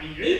2028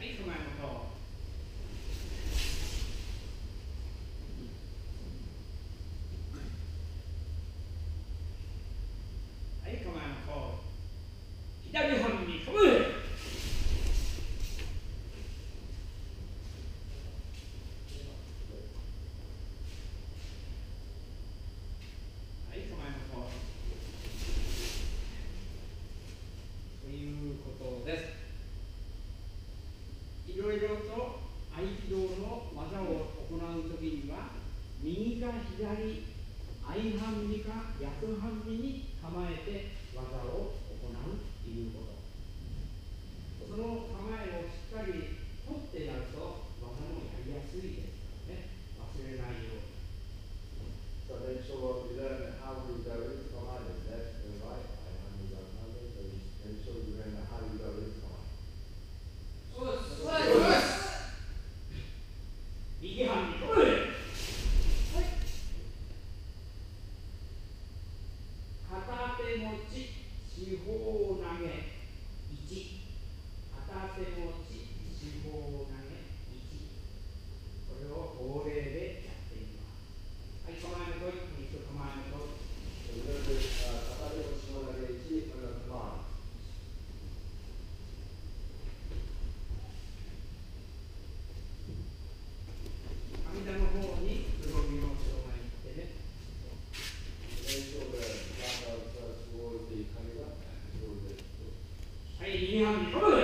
Pray for my mom. 左相半身か逆半身に構えて技を Behold, 一样的。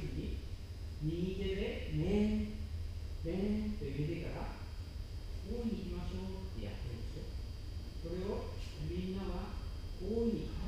時に右手でねーねーって入れてから大いに行きましょうってやってるんですよ。それをみんなは大いに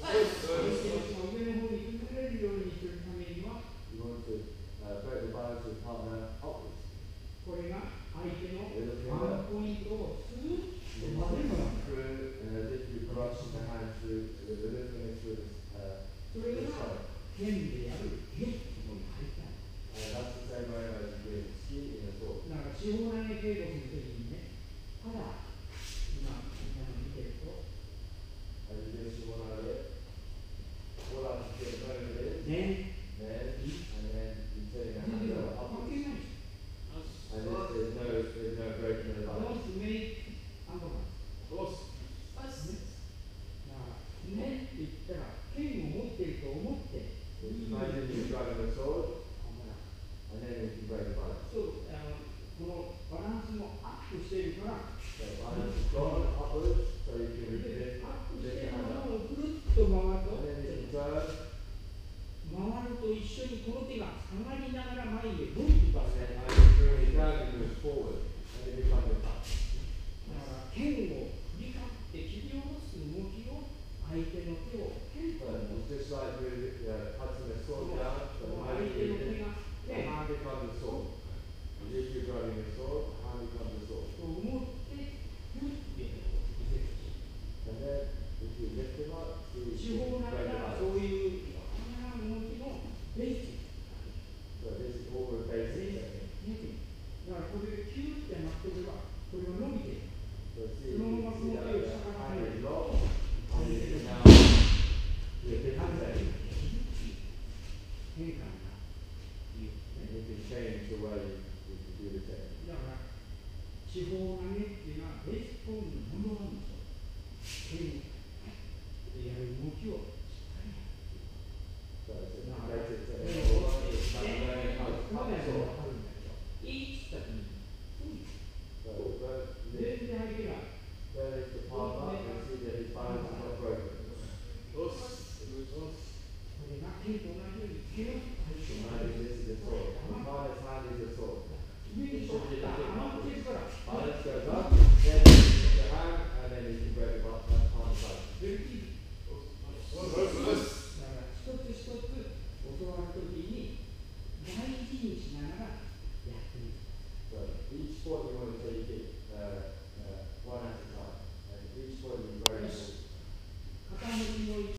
Yes. Amen. Pero no